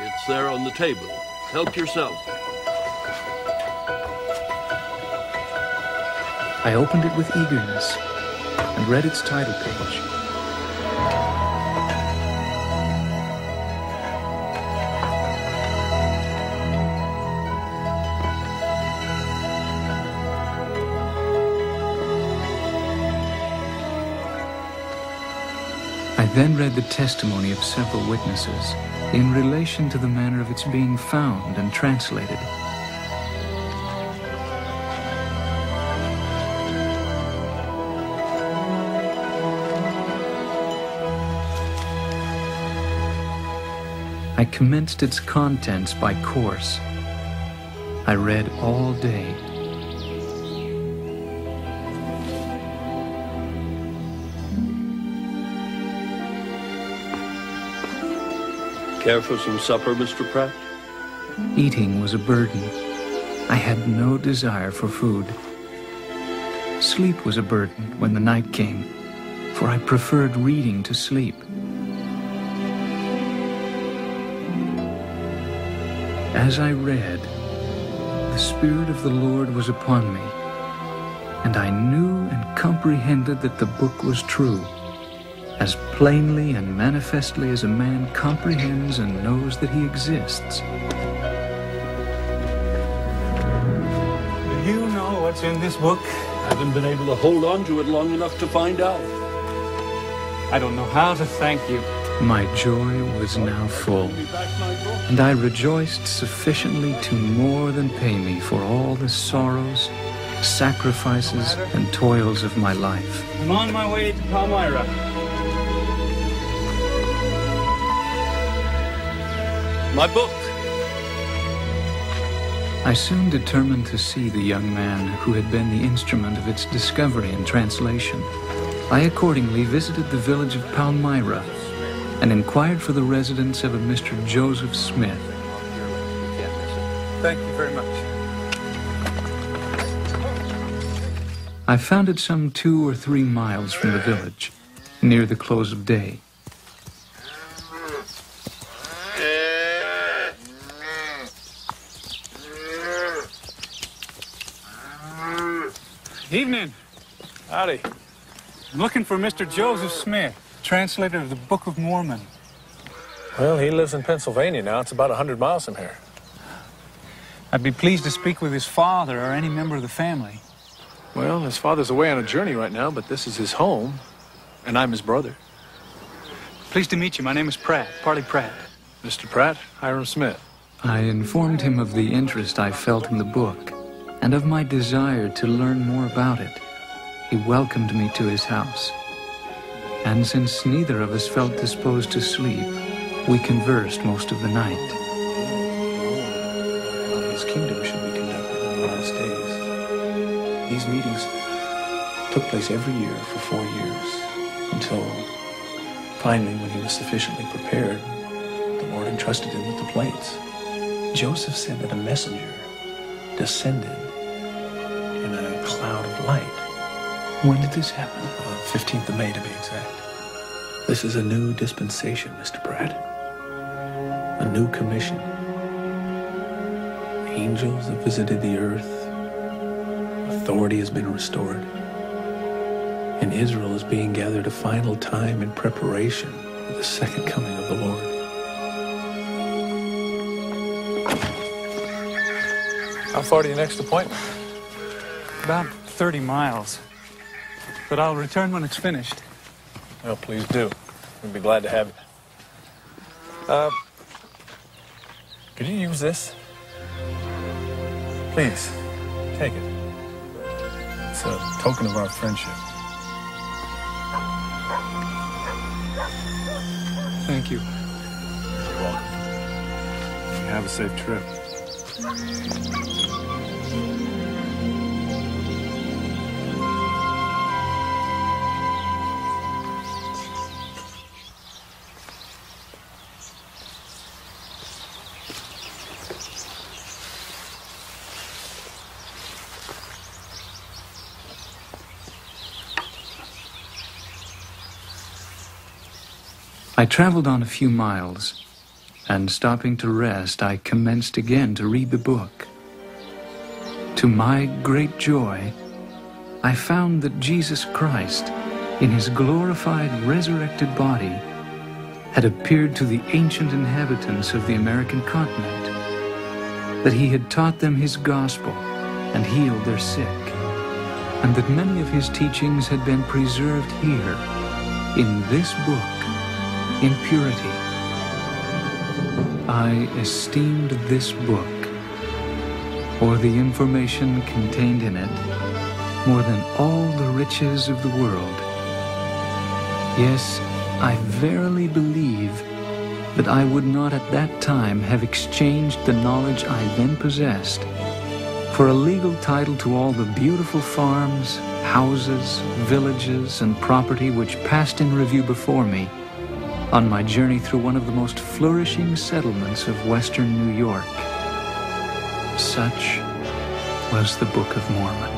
It's there on the table. Help yourself. I opened it with eagerness and read its title page. Then read the testimony of several witnesses in relation to the manner of its being found and translated. I commenced its contents by course. I read all day. Care for some supper, Mr. Pratt? Eating was a burden. I had no desire for food. Sleep was a burden when the night came, for I preferred reading to sleep. As I read, the Spirit of the Lord was upon me, and I knew and comprehended that the book was true, as plainly and manifestly as a man comprehends and knows that he exists. Do you know what's in this book? I haven't been able to hold on to it long enough to find out. I don't know how to thank you. My joy was now full, and I rejoiced sufficiently to more than pay me for all the sorrows, sacrifices, and toils of my life. I'm on my way to Palmyra. My book. I soon determined to see the young man who had been the instrument of its discovery and translation. I accordingly visited the village of Palmyra and inquired for the residence of a Mr. Joseph Smith. Thank you very much. I found it some two or three miles from the village, near the close of day. Evening. Howdy. I'm looking for Mr. Joseph Smith, translator of the Book of Mormon. Well, he lives in Pennsylvania now. It's about 100 miles from here. I'd be pleased to speak with his father or any member of the family. Well, his father's away on a journey right now, but this is his home, and I'm his brother. Pleased to meet you. My name is Pratt, Parley Pratt. Mr. Pratt, Hyrum Smith. I informed him of the interest I felt in the book and of my desire to learn more about it. He welcomed me to his house. And since neither of us felt disposed to sleep, we conversed most of the night. His kingdom should be conducted in the last days. These meetings took place every year for four years until finally, when he was sufficiently prepared, the Lord entrusted him with the plates. Joseph said that a messenger descended in a cloud of light. When did this happen? Uh, 15th of May, to be exact. This is a new dispensation, Mr. Pratt. A new commission. Angels have visited the earth. Authority has been restored. And Israel is being gathered a final time in preparation for the second coming of the Lord. How far to your next appointment? About 30 miles. But I'll return when it's finished. Well, please do. We'd be glad to have you. Uh, could you use this? Please, take it. It's a token of our friendship. Thank you. You're welcome. Have a safe trip. I traveled on a few miles, and stopping to rest, I commenced again to read the book. To my great joy, I found that Jesus Christ, in his glorified resurrected body, had appeared to the ancient inhabitants of the American continent, that he had taught them his gospel and healed their sick, and that many of his teachings had been preserved here, in this book, in purity. I esteemed this book, or the information contained in it, more than all the riches of the world. Yes, I verily believe that I would not at that time have exchanged the knowledge I then possessed for a legal title to all the beautiful farms, houses, villages, and property which passed in review before me on my journey through one of the most flourishing settlements of western New York. Such was the Book of Mormon.